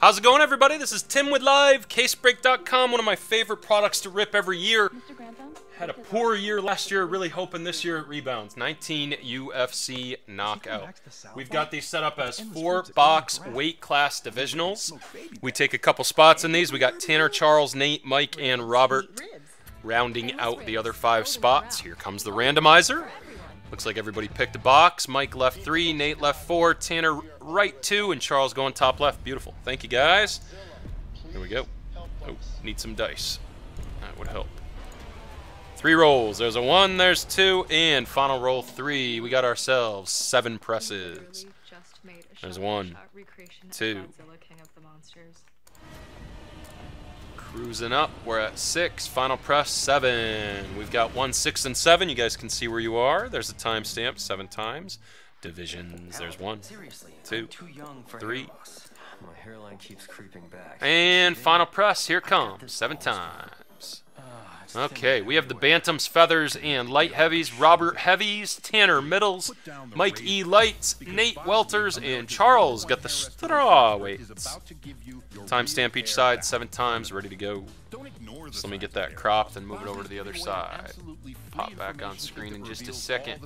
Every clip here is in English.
How's it going, everybody? This is Tim with Live, CaseBreak.com, one of my favorite products to rip every year. Had a poor year last year, really hoping this year it rebounds. 19 UFC knockout. We've got these set up as four box weight class divisionals. We take a couple spots in these. We got Tanner, Charles, Nate, Mike, and Robert rounding out the other five spots. Here comes the randomizer. Looks like everybody picked a box. Mike left three, Nate left four, Tanner right two, and Charles going top left. Beautiful. Thank you, guys. Here we go. Oh, need some dice. That would help. Three rolls. There's a one, there's two, and final roll three. We got ourselves seven presses. There's one, two. Cruising up. We're at six. Final press seven. We've got one, six, and seven. You guys can see where you are. There's a timestamp. Seven times. Divisions. There's one, two, three. My hairline keeps creeping back. And final press. Here comes. Seven times. Okay, we have the Bantams, Feathers, and Light Heavies. Robert Heavies, Tanner Middles, Mike E. Lights, Nate Welters, and Charles got the straw weights. Timestamp each side seven times, ready to go. So let me get that cropped and move it over to the other side. Pop back on screen in just a second.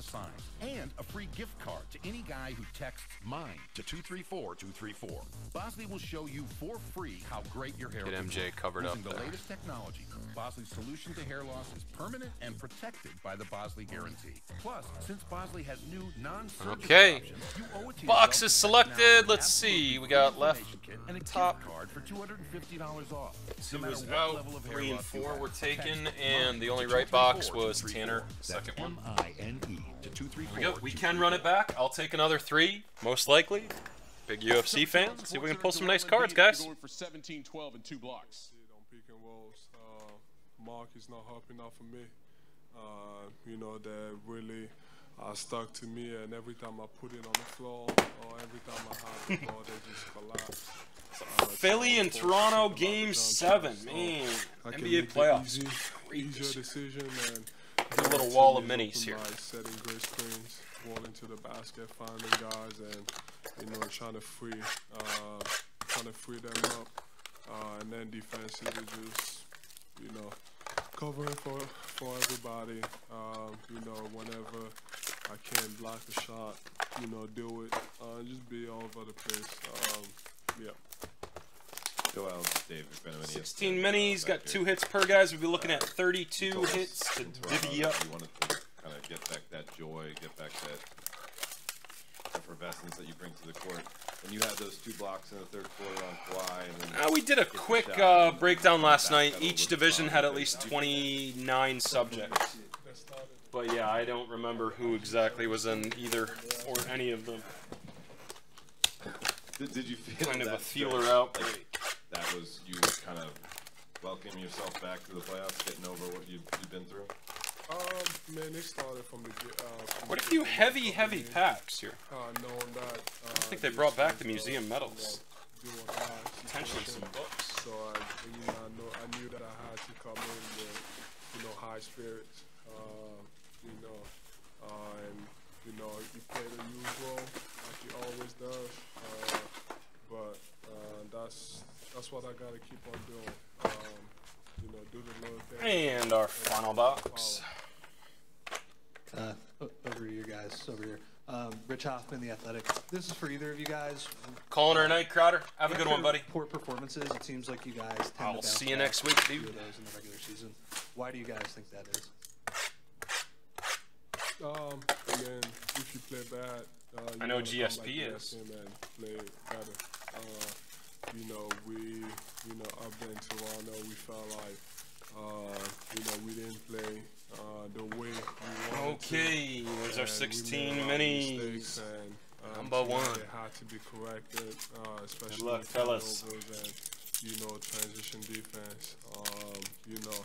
And a free gift card to any guy who texts mine to 234-234. Bosley will show you for free how great your hair Get MJ look covered up using the there. latest technology. Bosley's solution to hair loss is permanent and protected by the Bosley Guarantee. Plus, since Bosley has new non-surgical Okay. options, you owe it to Box is to text now selected. Let's see. We got left and a top. card for $250 off. Two No matter was what out, level of hair three and four were taken, and the only right box was Tanner, That's second one. M-I-N-E to 234. Here we go. We can run it back. I'll take another three, most likely. Big UFC fan. See if we can pull some nice cards, guys. Going for 17, 12, and two blocks. on pick and rolls. Uh, Mark is not helping out for me. Uh, you know, that really uh, stuck to me, and every time I put it on the floor, or every time I have the ball, they just collapse. Uh, Philly and Toronto, game seven. Man, NBA playoffs. easy, Great easier decision, and a little wall of is minis here. Setting great screens, walling to the basket, finding guys, and you know, trying to free, uh, trying to free them up, uh, and then defensively just, you know, covering for for everybody. Um, you know, whenever I can block a shot, you know, do it. Uh, just be all over the place. Um, yeah. Go out, Dave. If anyone 16 minis, got two hits per guys. We'll be looking at 32 hits to divvy up. You wanted to kind of get back that joy, get back that effervescence that you bring to the court. And you had those two blocks in the third quarter on Kawhi, and then Uh, we did a quick uh, breakdown last night. Each division had at least 29 subjects. But yeah, I don't remember who exactly was in either or any of them. Did, did you feel Kind of a feeler out. Like, that was you kind of welcoming yourself back to the playoffs, getting over what you, you've been through. Um, man, they started from the. ge- Uh, from What the a few heavy, heavy game, packs here. Uh, knowing that. Uh, I think they brought back the museum medals. you know, doing high Potentially some books. So I, you know, I know I knew that I had to come in with, you know, high spirits. Uh, you know, uh, and you know, you play the usual like he always does. Uh, but uh, that's that's what I gotta keep on doing. Um, you know, do the little things. And our final box. uh, o- over you guys over here. Um, Rich Hofmann, the Athletic. This is for either of you guys. Calling her a night, Crowder. Have a good one, buddy. Poor performances. It seems like you guys. Tend I'll to see you next week, a few dude. of those in the regular season. Why do you guys think that is? Um, and if you play bad, uh, you I know wanna come GSP back the next is. play better. Uh, you know, we, you know, up there in Toronto, we felt like, uh, you know, we didn't play uh, the way we wanted to. Okay, there's our and we 16 made a lot of minis. and, um, Number so one. They had to be corrected, uh, especially luck, with fellas. and you know transition defense. Um, you know,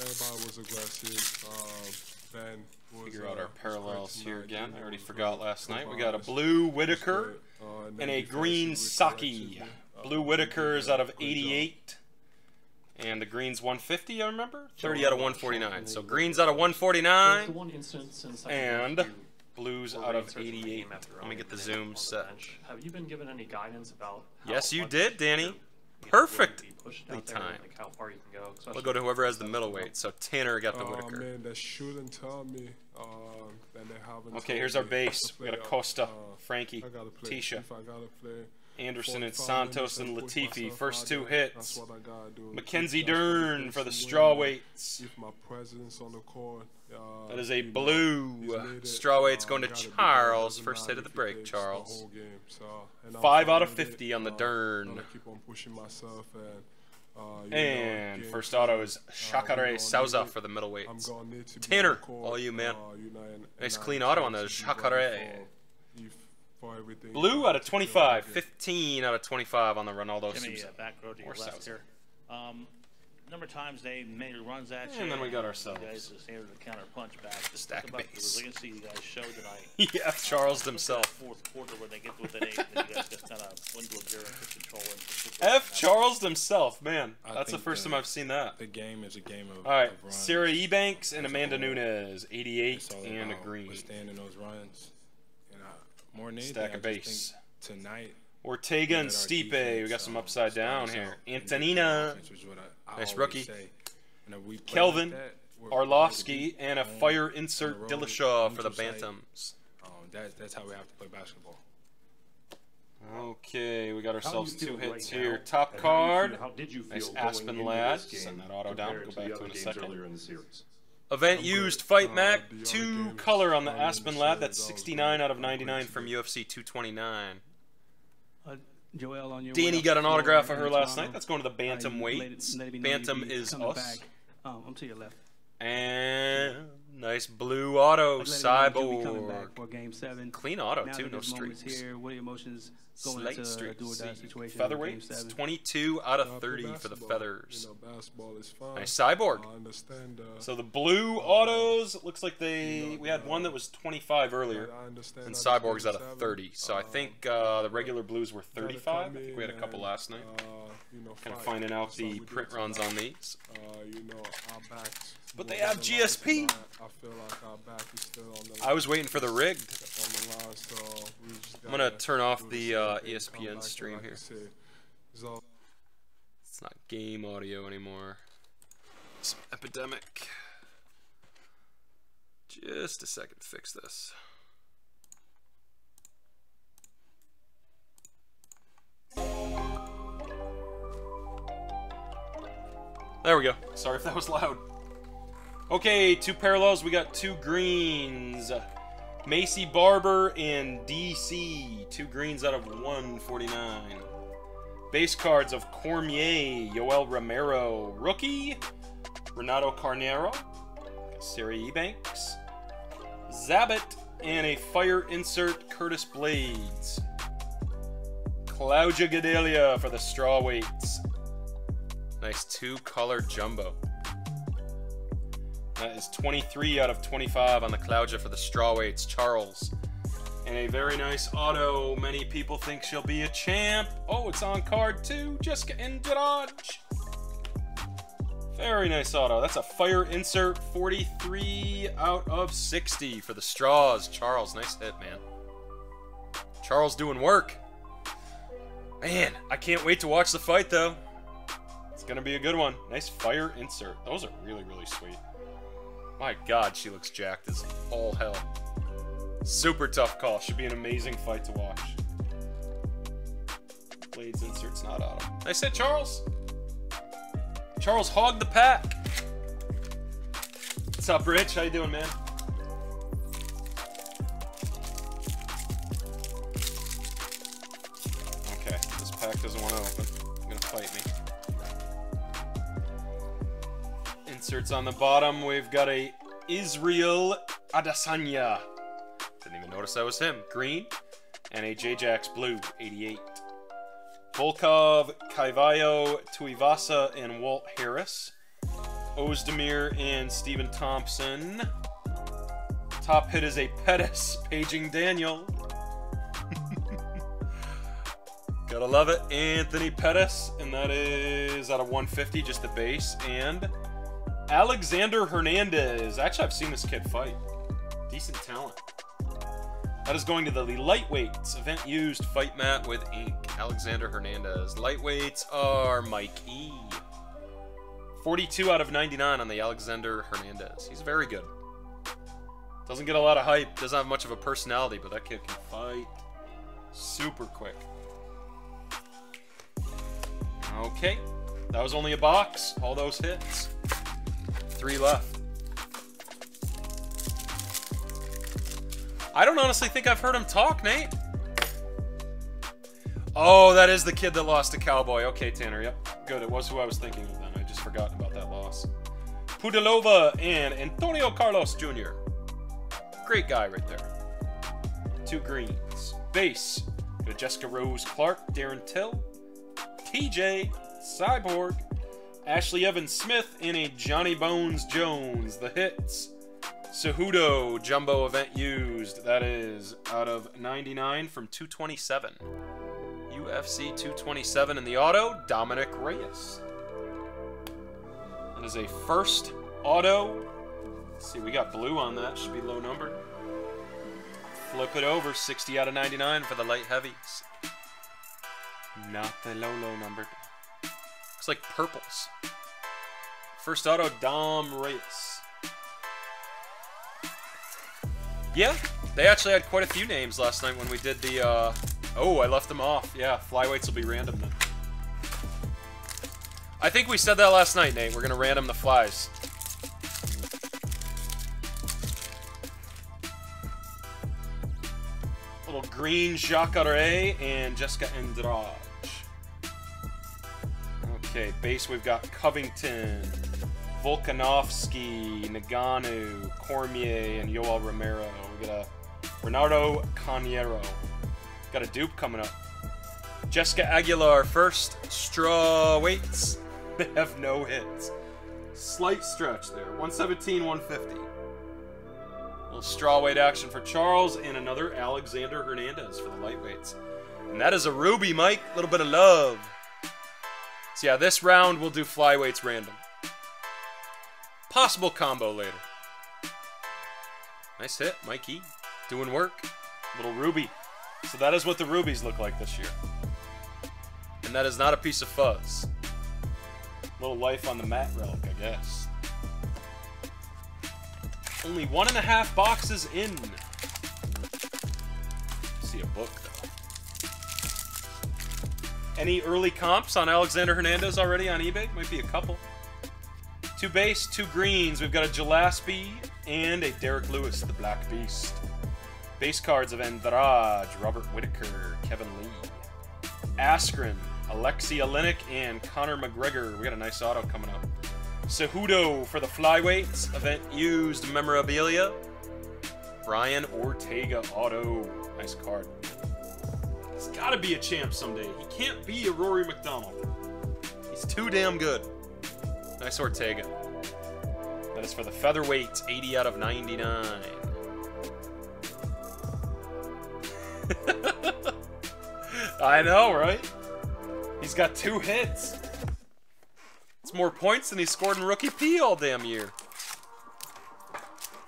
everybody was aggressive. Um, ben was Figure out uh, our was parallels here again. I already forgot last night. We got a blue great. Whitaker Uh, and then a green defensively Saki. Corrected, uh, Blue we Whitakers out of 88. And the green's 150, I remember? 30 out of 149. So green's out of 149. one instance in the second And blues out of reinserted in the 88. Let me get the being zoom set. Have you been given any guidance about Yes, you did, Danny. Perfect really be pushing out there, time. Like how far you can go. We'll go to whoever has the with middleweight. So Tanner got the Oh Whitaker. man, they shouldn't tell me. And they haven't. Okay, here's our base. We got play, Acosta, uh, Frankie, I gotta play. Tecia, If I gotta play Anderson, and Santos and Latifi. First two hits. That's what I gotta do. Mackenzie That's what it Dern for the to win. strawweights. If my presence on the court. Uh, That is a blue. is needed, Strawweight's uh, going to gotta be there. Charles. First hit of the break, Charles. The whole game. So, and I'm Five out of 50 on the Uh, Dern. gonna keep on pushing myself and. Uh, you know, And game first plan, auto is we Jacare Souza need it. for the I'm middleweights. gonna need to Tanner, on all you, man. you know, and- Nice clean auto on need those to be Jacare. For- everything, Blue out of 25. 15 out of 25 on the Ronaldo Jimmy, Souza. uh, back row to your Or left Souza. here. Um, number of times they made runs at you. And then we got you ourselves. guys just able to counter punch back. Just Stack think about base. the resiliency you guys showed tonight. Yeah, Charles himself. Fourth quarter where they get within eight, and you guys just kind of went to endurance and control and F. Charles himself, man. I That's the first the- time I've seen that. The game is a game of. All right, of runs. Sarah Eubanks and Amanda whole, Nunes, 88 and a about green. Withstanding those runs. And more than anything, Stack I of just base. Tonight. Ortega and that our Stipe, we got some um, upside down here. Antonina, defense, which is what I- I Nice rookie. say. And we Kelvin, like that, we're- we're Arlovsky, and a home, fire on the insert road, Dillashaw for the neutral site. Bantams. Um, that, that's how we have to play basketball. Okay, we got ourselves two hits right here. now, Top and how you card. feel- how did you Nice feel going Aspen into Lad. Send that auto down. compared Go back the to other in a games second. earlier in the series? Event I'm used good. Fight Uh, Mac. the Two color on the earlier in the Aspen Ladd. That's 69 out of 99 from. UFC 229. Uh, Joel, on your Danny got an autograph of her last night. That's going to the bantam weight. let it- let me know Bantam is us. back. Um, I'm to your left. And nice blue auto Like, let me know you'll be coming back cyborg. for game seven. Clean auto Now too, that no streaks. Here, what are your emotions going Slight into a streaks. do or die situation? in game Featherweights, seven? 22 out of Uh, play 30 for the feathers. You know, basketball is fun. Nice cyborg. I understand. Uh, So the blue autos looks like they we had one that was 25 earlier, I understand and how this Cyborg's game at a seven, 30. So I um, think uh, the regular blues were 35. I think we had a couple and, last night. Uh, you know, Kind of finding out the print runs on these. Uh, you know, our backs. But they have on the line GSP. I feel like our back is still on the I was waiting for the rigged. on the line, so we just I'm gonna turn off the uh, ESPN stream here. It's not game audio anymore. It's epidemic. Just a second to fix this. There we go. Sorry if that was loud. Okay, two parallels. We got two greens. Maycee Barber and DC. Two greens out of 149. Base cards of Cormier, Yoel Romero, rookie, Renato Carneiro, Siri Eubanks, Zabit, and a fire insert Curtis Blaydes. Claudia Gadelha for the straw weights. Nice two color jumbo. That is 23 out of 25 on the Claudia for the straw weights. Charles. And a very nice auto. Many people think she'll be a champ. Oh, it's on card too. Jessica Andrade. Very nice auto. That's a fire insert 43 out of 60 for the straws. Charles, nice hit, man. Charles doing work. Man, I can't wait to watch the fight though. It's gonna be a good one. Nice fire insert. Those are really, really sweet. My god, she looks jacked as all hell. Super tough call. Should be an amazing fight to watch. Blaydes insert's not auto. Nice hit, Charles. Charles hogged the pack. What's up, Rich? How you doing, man? Okay, this pack doesn't want to open. It's gonna fight me. Inserts on the bottom. We've got a Israel Adesanya. Didn't even notice that was him. Green. And a J-Jax blue, 88. Volkov, Kaivayo, Tuivasa, and Walt Harris. Ozdemir and Stephen Thompson. Top hit is a Pettis, paging Daniel. Gotta love it. Anthony Pettis, and that is out of 150, just the base. And Alexander Hernandez. Actually, I've seen this kid fight. Decent talent. That is going to the lightweights. Event used fight mat with ink. Alexander Hernandez. Lightweights are Mike E. 42 out of 99 on the Alexander Hernandez. He's very good. Doesn't get a lot of hype. Doesn't have much of a personality, but that kid can fight super quick. Okay. That was only a box. All those hits. Three left. I don't honestly think I've heard him talk, Nate. Oh, that is the kid that lost to Cowboy. Okay, Tanner. Yep. Good. It was who I was thinking of then. I just forgot about that loss. Pudilova and Antonio Carlos Jr. Great guy right there. Two greens. Base. Jessica Rose Clark, Darren Till, TJ, Cyborg, Ashley Evans Smith, in a Johnny Bones Jones. The hits. Cejudo Jumbo Event used. That is out of 99 from 227. UFC 227 in the auto, Dominick Reyes. That is a first auto. Let's see, we got blue on that. Should be low number. Flip it over. 60 out of 99 for the light heavies. Not the low, low number. Looks like purples. First auto, Dom Reyes. Yeah, they actually had quite a few names last night when we did the, uh... Oh, I left them off. Yeah, flyweights will be random then. I think we said that last night, Nate. We're gonna random the flies. Little green Jacare and Jessica Andrade. Okay, base we've got Covington, Volkanovski, Ngannou, Cormier, and Yoel Romero. We got a Bernardo Canero. Got a dupe coming up. Jessica Aguilar first. Straw weights. They have no hits. Slight stretch there. 117, 150. Little straw weight action for Charles and another Alexander Hernandez for the lightweights. And that is a ruby, Mike. A little bit of love. So yeah, this round we'll do flyweights random. Possible combo later. Nice hit, Mikey. Doing work. Little ruby. So that is what the rubies look like this year. And that is not a piece of fuzz. Little life on the mat relic, I guess. Only one and a half boxes in. See a book. Any early comps on Alexander Hernandez already on eBay? Might be a couple. Two base, two greens. We've got a Gillespie and a Derrick Lewis, the Black Beast. Base cards of Andrade, Robert Whitaker, Kevin Lee, Askren, Alexi Oleinik, and Conor McGregor. We got a nice auto coming up. Cejudo for the flyweights. Event used memorabilia. Brian Ortega auto. Nice card. He's got to be a champ someday. He can't be a Rory MacDonald. He's too damn good. Nice Ortega. That is for the featherweight, 80 out of 99. I know, right? He's got two hits. It's more points than he scored in Rookie P all damn year.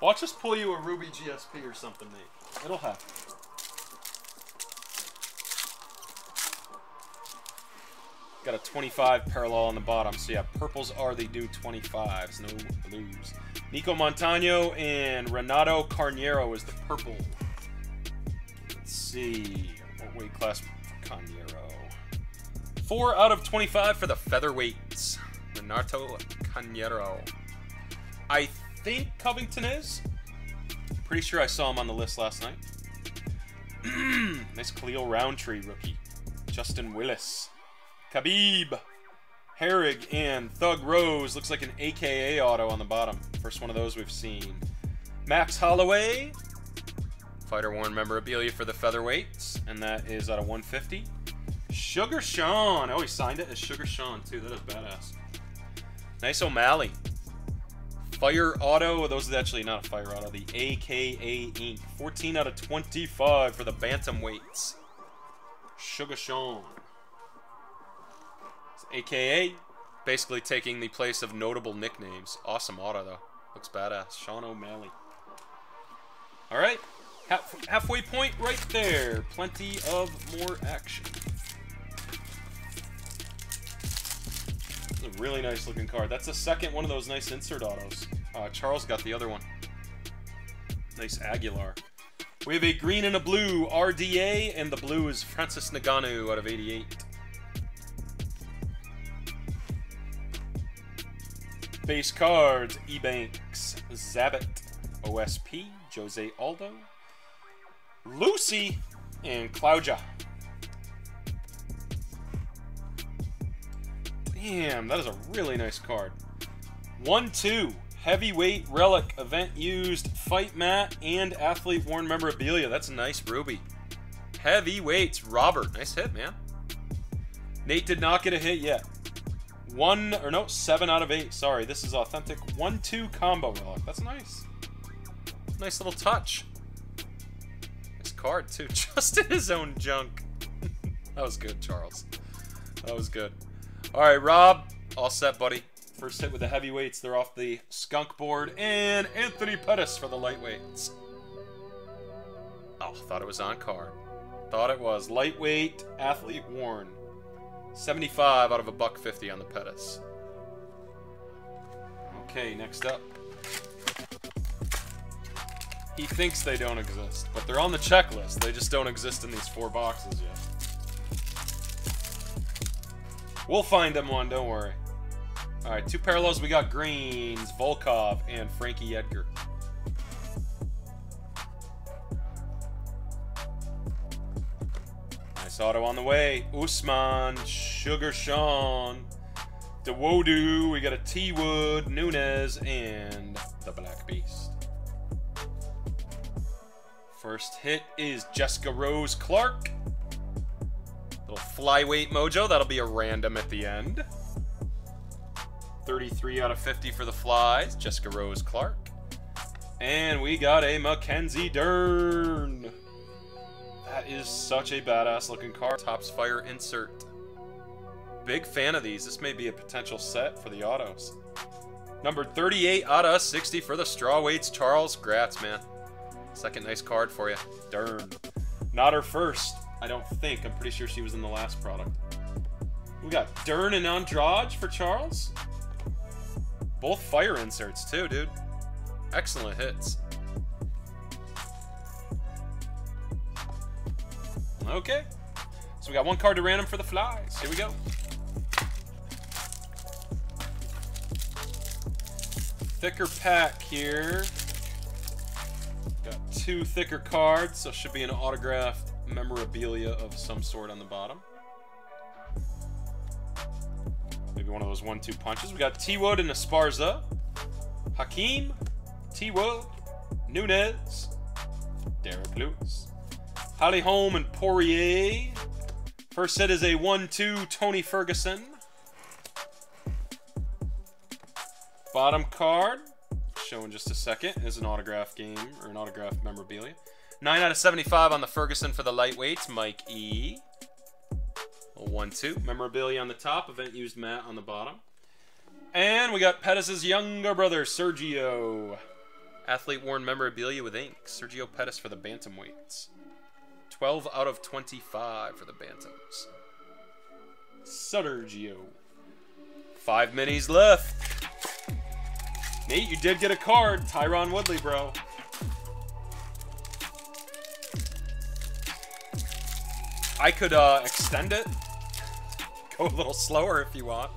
Watch us pull you a Ruby GSP or something, Nate. It'll happen. Got a 25 parallel on the bottom. So yeah, purples are the new 25s, no blues. Nico Montano and Renato Carneiro is the purple. Let's see. What weight class for Carneiro? 4 out of 25 for the featherweights. Renato Carneiro. I think Covington is. Pretty sure I saw him on the list last night. nice Khalil Rountree rookie. Justin Willis. Khabib. Herrig and Thug Rose. Looks like an AKA auto on the bottom. First one of those we've seen. Max Holloway. Fighter worn memorabilia for the featherweights. And that is out of 150. Sugar Sean. Oh, he signed it as Sugar Sean, too. That is badass. Nice O'Malley. Fire Auto. Those is actually not a Fire Auto. The AKA Ink. 14 out of 25 for the Bantamweights. Sugar Sean. AKA basically taking the place of notable nicknames. Awesome auto, though. Looks badass. Sean O'Malley. All right. Half, halfway point right there. Plenty of more action. a really nice looking card. That's the second one of those nice insert autos. Uh, Charles got the other one. Nice Aguilar. We have a green and a blue RDA, and the blue is Francis Ngannou out of 88. Base cards, Eubanks, Zabit, OSP, Jose Aldo, Lucy, and Claudia. Damn, that is a really nice card. 1-2, heavyweight relic, event used, fight mat, and athlete worn memorabilia. That's a nice ruby. Heavyweights, Robert. Nice hit, man. Nate did not get a hit yet. One, or no, seven out of eight. Sorry, this is authentic. One, two combo relic. That's nice. Nice little touch. Nice card, too. Just in his own junk. that was good, Charles. That was good. All right, Rob. All set, buddy. First hit with the heavyweights. They're off the skunk board. And Anthony Pettis for the lightweights. Oh, thought it was on card. Thought it was. Lightweight, athlete worn. 75 out of a buck 50 on the Pettis. Okay, next up. He thinks they don't exist, but they're on the checklist. They just don't exist in these four boxes yet. We'll find them one, don't worry. Alright, two parallels. We got Greens, Volkov, and Frankie Edgar. Auto on the way. Usman, Sugar Sean, Dawodu. We got a T Wood, Nunes, and the Black Beast. First hit is Jessica Rose Clark. Little flyweight mojo. That'll be a random at the end. 33 out of 50 for the flies. Jessica Rose Clark. And we got a Mackenzie Dern. That is such a badass looking car. Topps Fire insert. Big fan of these. This may be a potential set for the autos. Number 38 out of 60 for the straw weights. Charles Gratz, man. Second nice card for you. Dern. Not her first, I don't think. I'm pretty sure she was in the last product. We got Dern and Andrade for Charles. Both fire inserts too, dude. Excellent hits. Okay. So we got one card to random for the flies. Here we go. Thicker pack here. Got two thicker cards, so should be an autographed memorabilia of some sort on the bottom. Maybe one of those one-two punches. We got T-Wood and Esparza. Hakeem, T-Wood, Nunes, Derrick Lewis. Holly Holm and Poirier. First set is a 1-2 Tony Ferguson. Bottom card, showing just a second, is an autograph game or an autograph memorabilia. 9 out of 75 on the Ferguson for the lightweights, Mike E. 1-2. Memorabilia on the top, event used mat on the bottom. And we got Pettis' younger brother, Sergio. Athlete worn memorabilia with ink. Sergio Pettis for the bantamweights. 12 out of 25 for the bantams. Sergio. Five minis left. Nate, you did get a card. Tyron Woodley, bro. I could uh, extend it. Go a little slower if you want.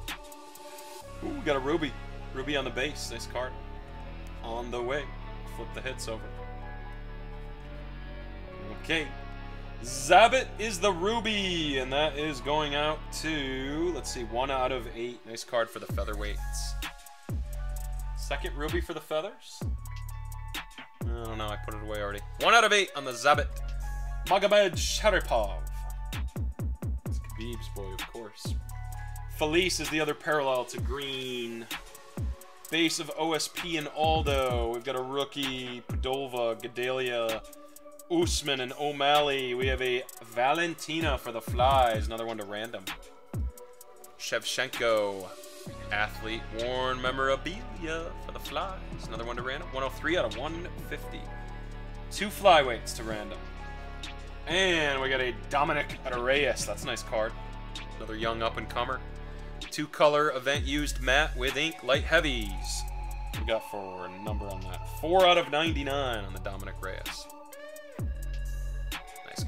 Ooh, we got a Ruby. Ruby on the base. Nice card. On the way. Flip the hits over. Okay. Zabit is the Ruby, and that is going out to, let's see, one out of eight. Nice card for the featherweights. Second Ruby for the feathers. I don't know, I put it away already. One out of eight on the Zabit. Magomedsharipov. It's Khabib's boy, of course. Felice is the other parallel to Green. Base of OSP and Aldo. We've got a rookie, Padova, Gadelha, Usman, and O'Malley. We have a Valentina for the Flies. Another one to random. Shevchenko. Athlete worn memorabilia for the Flies. Another one to random. 103 out of 150. Two flyweights to random. And we got a Dominick Reyes. That's a nice card. Another young up-and-comer. Two-color event-used matte with ink light heavies. We got for a number on that. 4 out of 99 on the Dominick Reyes.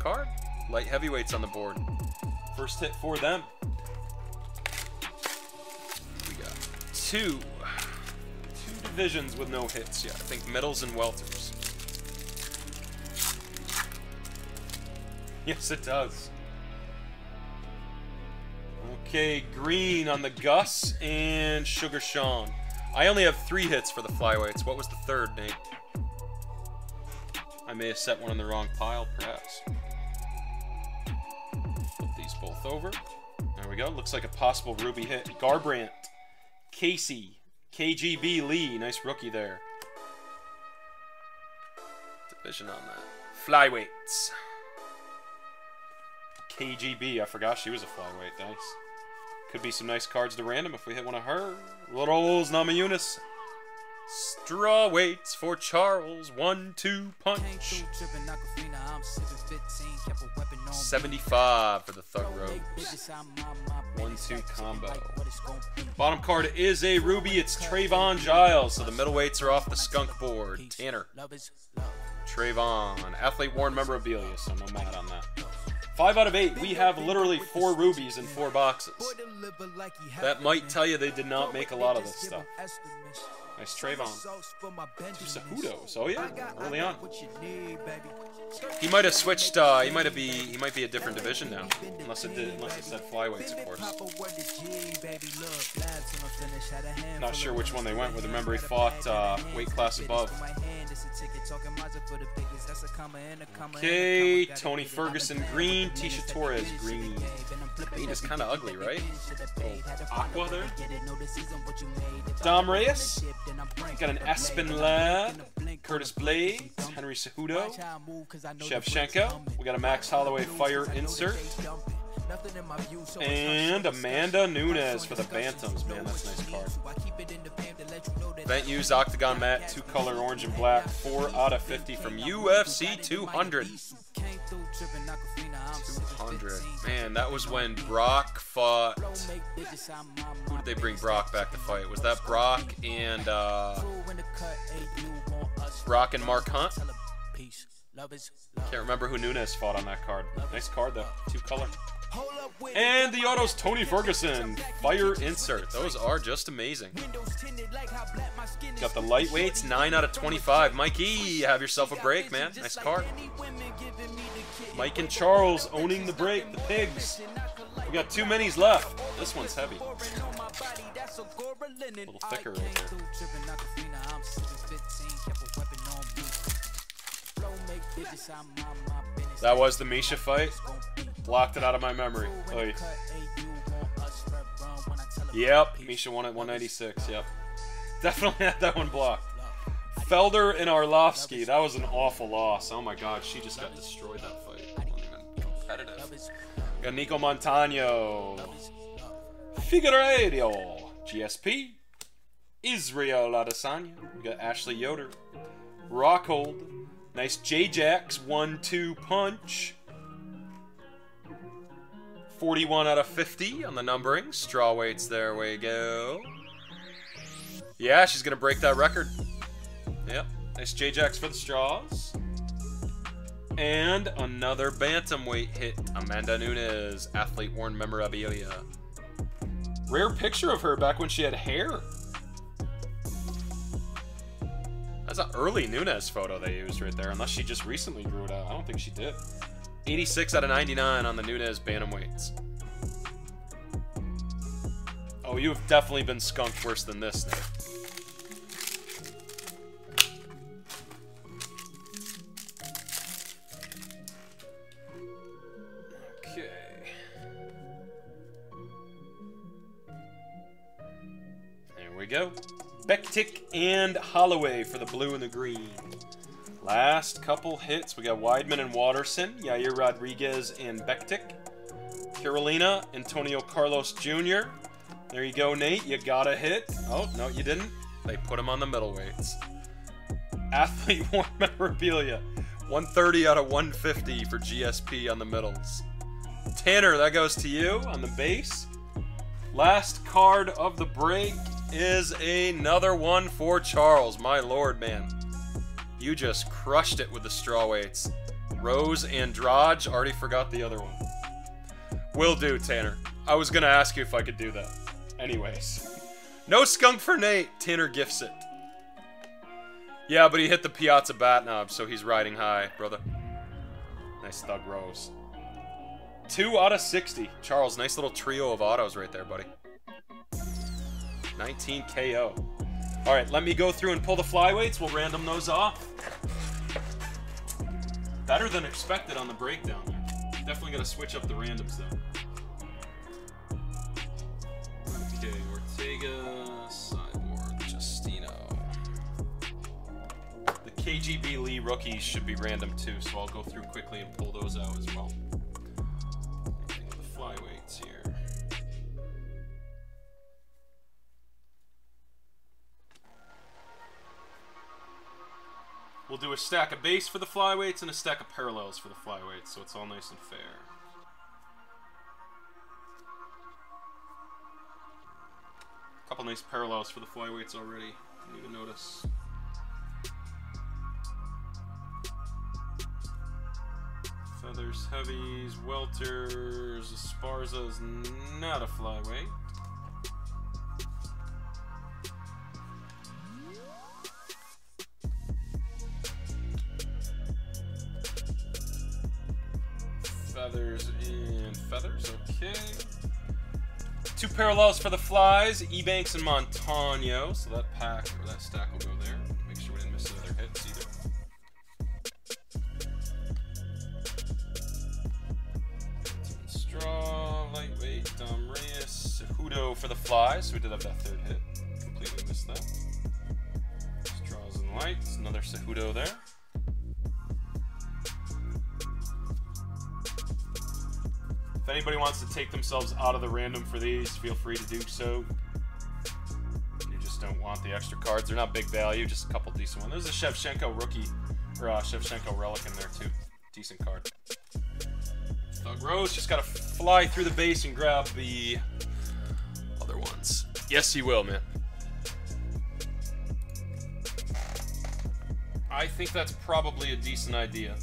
Card. Light heavyweights on the board. First hit for them. We got two. Two divisions with no hits yet. I think middles and welters. Yes, it does. Okay, green on the Gus and Sugar Sean. I only have three hits for the flyweights. What was the third, Nate? I may have set one in the wrong pile, perhaps. Both over. There we go. Looks like a possible Ruby hit. Garbrandt. Casey. KGB Lee. Nice rookie there. Division on that. Flyweights. KGB. I forgot she was a flyweight. Nice. Could be some nice cards to random if we hit one of her. Littles Namajunas. Straw weights for Charles. One, two, punch. 75 for the Thug Rose. One, two combo. Bottom card is a Ruby. It's Trayvon Giles. So the middleweights are off the skunk board. Tanner. Trayvon. Athlete worn memorabilia, so no mad on that. Five out of eight. We have literally four rubies in four boxes. That might tell you they did not make a lot of this stuff. Nice Trayvon. Two Cejudos. Oh yeah, early on. He might have switched. Uh, he might have be. He might be a different division now, unless it did. Unless it said flyweights, of course. Not sure which one they went with. Remember, he fought uh, weight class above. Okay, Tony Ferguson green, Tecia Torres green. Green is kind of ugly, right? Oh, aqua there. Dom Reyes. Got an Aspen Ladd, Curtis Blaydes, Henry Cejudo, Shevchenko. We got a Max Holloway Fire insert. And Amanda Nunes for the Bantams. Man, that's a nice card. Event used Octagon mat, two color orange and black, 4 out of 50 from UFC 200. 200. Man, that was when Brock fought. Who did they bring Brock back to fight? Was that Brock and uh, Brock and Mark Hunt? Can't remember who Nunes fought on that card. Nice card though, two color. And the autos, Tony Ferguson. Fire insert. Those are just amazing. Got the lightweights, 9 out of 25. Mikey, have yourself a break, man. Nice card. Mike and Charles owning the break, the pigs. We got two minis left. This one's heavy. A little thicker right there. That was the Miesha fight. Blocked it out of my memory. Oy. Yep, Miesha won at 196. Yep. Definitely had that one blocked. Felder and Arlovsky. That was an awful loss. Oh my god, she just got destroyed that fight. Competitive. Got Nico Montano. Figueiredo. GSP. Israel Adesanya. We got Ashley Yoder. Rockhold. Nice J-Jax. 1-2 punch. 41 out of 50 on the numbering. Straw weights, there we go. Yeah, she's going to break that record. Yep. Nice J-Jax for the straws. And another bantamweight hit. Amanda Nunes, athlete worn memorabilia. Rare picture of her back when she had hair. That's an early Nunes photo they used right there, unless she just recently grew it out. I don't think she did. 86 out of 99 on the Nunes bantamweights. Oh, you have definitely been skunked worse than this. There we go. Bektic and Holloway for the blue and the green. Last couple hits. We got Weidman and Waterson, Yair Rodriguez and Bektic. Karolina, Antonio Carlos Jr. There you go, Nate. You got a hit. Oh, no, you didn't. They put him on the middleweights. Athlete worn memorabilia. 130 out of 150 for GSP on the middles. Tanner, that goes to you on the base. Last card of the break is another one for Charles. My lord, man. You just crushed it with the straw weights. Rose Andrade, already forgot the other one. Will do, Tanner. I was gonna ask you if I could do that. Anyways. No skunk for Nate. Tanner gifts it. Yeah, but he hit the Piazza bat knob, so he's riding high, brother. Nice thug Rose. Two out of 60. Charles, nice little trio of autos right there, buddy. 19 KO. All right, let me go through and pull the flyweights. We'll random those off. Better than expected on the breakdown. Definitely got to switch up the randoms, though. Okay, Ortega, Cyborg, Justino. The KGB Lee rookies should be random too, so I'll go through quickly and pull those out as well. We'll do a stack of base for the flyweights and a stack of parallels for the flyweights, so it's all nice and fair. A Couple nice parallels for the flyweights already. Didn't even notice. Feathers, heavies, welters, Esparza's not a flyweight. Parallels for the flies, Eubanks and Montano. So that pack or that stack will go there. Make sure we didn't miss any other hits either. Straw, lightweight, Dom Reyes, for the flies. So we did have that third hit. Completely missed that. Straws and lights, another Cejudo there. Anybody wants to take themselves out of the random for these, feel free to do so. You just don't want the extra cards. They're not big value, just a couple decent ones. There's a Shevchenko rookie, or uh, Shevchenko relic in there too. Decent card. Thug Rose just gotta fly through the base and grab the other ones. Yes, he will, man. I think that's probably a decent idea.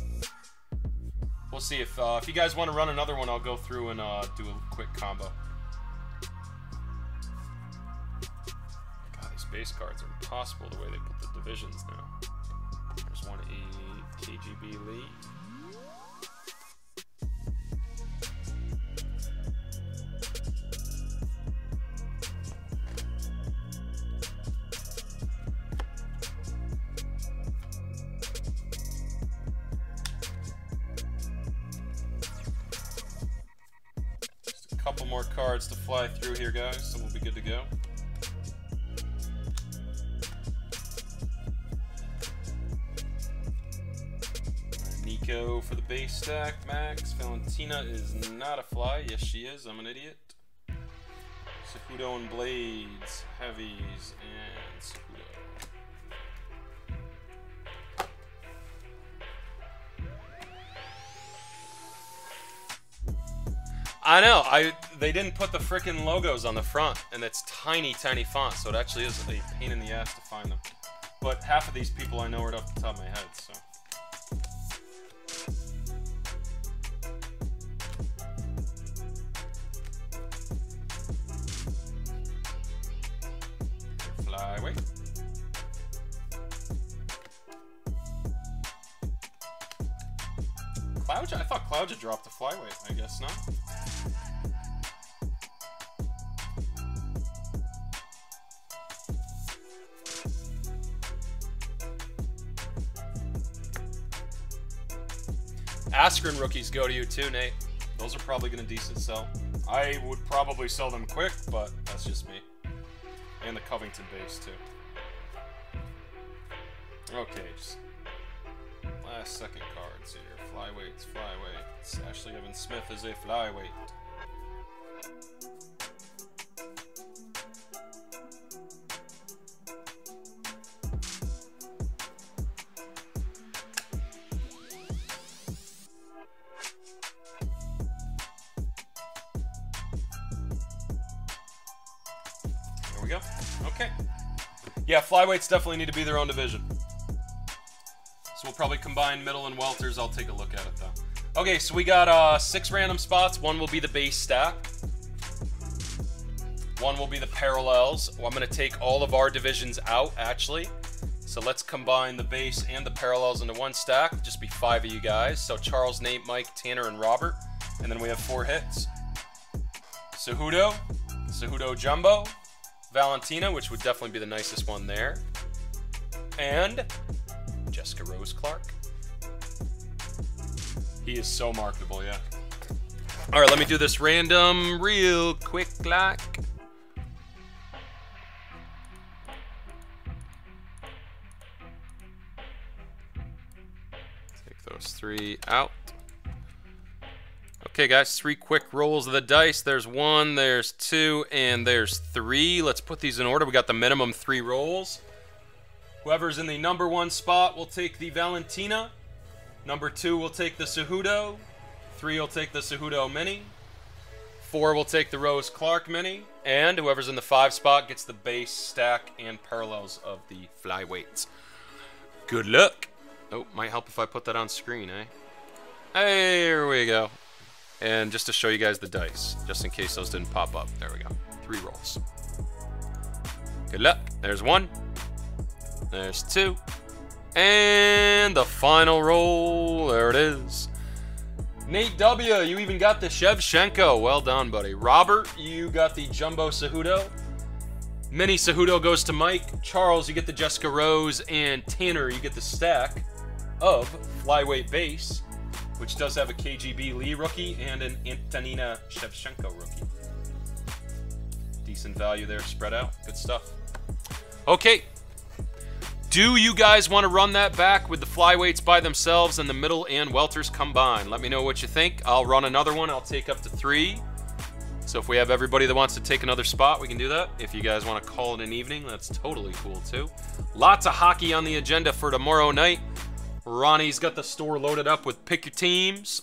We'll see if uh, if you guys want to run another one, I'll go through and uh, do a quick combo. God, these base cards are impossible the way they put the divisions now. There's one A KGB Lee. Here, guys, so we'll be good to go. Nico for the base stack, Max. Valentina is not a fly. Yes, she is. I'm an idiot. Cejudo and Blaydes, Heavies, and Cejudo. I know. I they didn't put the freaking logos on the front, and it's tiny, tiny font, so it actually is a pain in the ass to find them. But half of these people I know right off the top of my head, so. Flyway. Cloudja? I thought Cloudja dropped the flyweight. I guess not. Askren rookies go to you too, Nate. Those are probably going to decent sell. I would probably sell them quick, but that's just me. And the Covington base too. Okay, just last second cards here. Flyweights, flyweights. Ashley Evans Smith is a flyweight. Flyweights definitely need to be their own division. So we'll probably combine middle and welters. I'll take a look at it though. Okay, so we got uh, six random spots. One will be the base stack. One will be the parallels. Well, I'm going to take all of our divisions out, actually. So let's combine the base and the parallels into one stack. Just be five of you guys. So Charles, Nate, Mike, Tanner, and Robert. And then we have four hits. Cejudo, Cejudo Jumbo, Valentina, which would definitely be the nicest one there. And Jessica Rose Clark. He is so marketable, yeah. All right, let me do this random real quick like. Take those three out. Okay, guys, three quick rolls of the dice. There's one, there's two, and there's three. Let's put these in order. We got the minimum three rolls. Whoever's in the number one spot will take the Valentina. Number two will take the Cejudo. Three will take the Cejudo Mini. Four will take the Rose Clark Mini. And whoever's in the five spot gets the base, stack, and parallels of the flyweights. Good luck. Oh, might help if I put that on screen, eh? There we go. And just to show you guys the dice, just in case those didn't pop up. There we go. Three rolls. Good luck. There's one. There's two. And the final roll. There it is. Nate W., you even got the Shevchenko. Well done, buddy. Robert, you got the Jumbo Cejudo. Mini Cejudo goes to Mike. Charles, you get the Jessica Rose. And Tanner, you get the stack of flyweight base, which does have a KGB Lee rookie and an Antonina Shevchenko rookie. Decent value there spread out. Good stuff. Okay. Do you guys want to run that back with the flyweights by themselves and the middle and welters combined? Let me know what you think. I'll run another one. I'll take up to three. So if we have everybody that wants to take another spot, we can do that. If you guys want to call it an evening, that's totally cool too. Lots of hockey on the agenda for tomorrow night. Ronnie's got the store loaded up with pick your teams.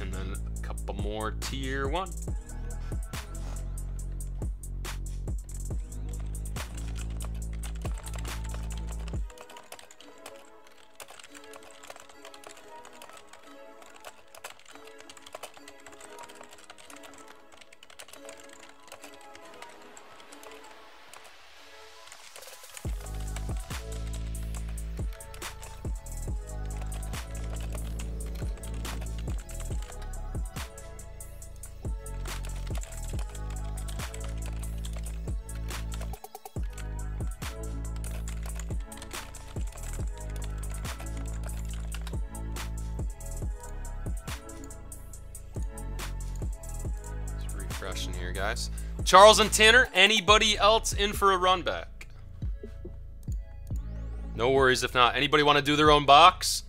And then a couple more tier one. Here, guys. Charles and Tanner, anybody else in for a run back? No worries if not. Anybody want to do their own box?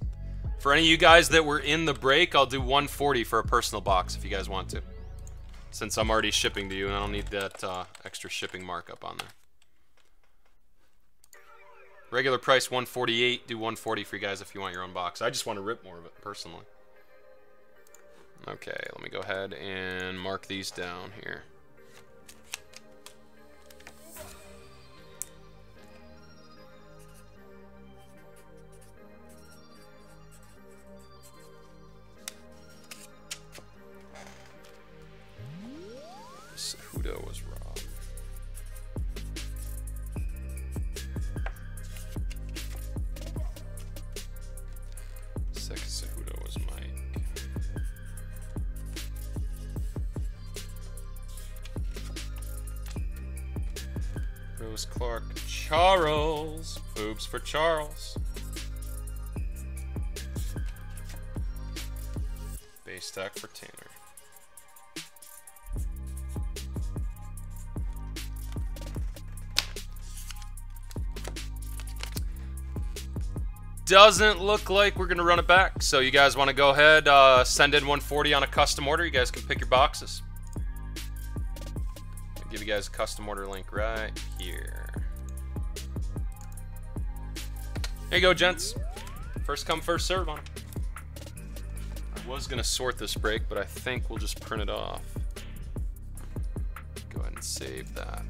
For any of you guys that were in the break, I'll do 140 for a personal box if you guys want to. Since I'm already shipping to you and I don't need that uh, extra shipping markup on there. Regular price 148, do 140 for you guys if you want your own box. I just want to rip more of it personally. Okay, let me go ahead and mark these down here. Cejudo was Rob. Clark, Charles. Boobs for Charles. Base stack for Tanner. Doesn't look like we're gonna run it back. So you guys want to go ahead, uh, send in 140 on a custom order. You guys can pick your boxes. I'll give you guys a custom order link right here. There you go, gents. First come, first serve on. I was gonna sort this break, but I think we'll just print it off. Go ahead and save that.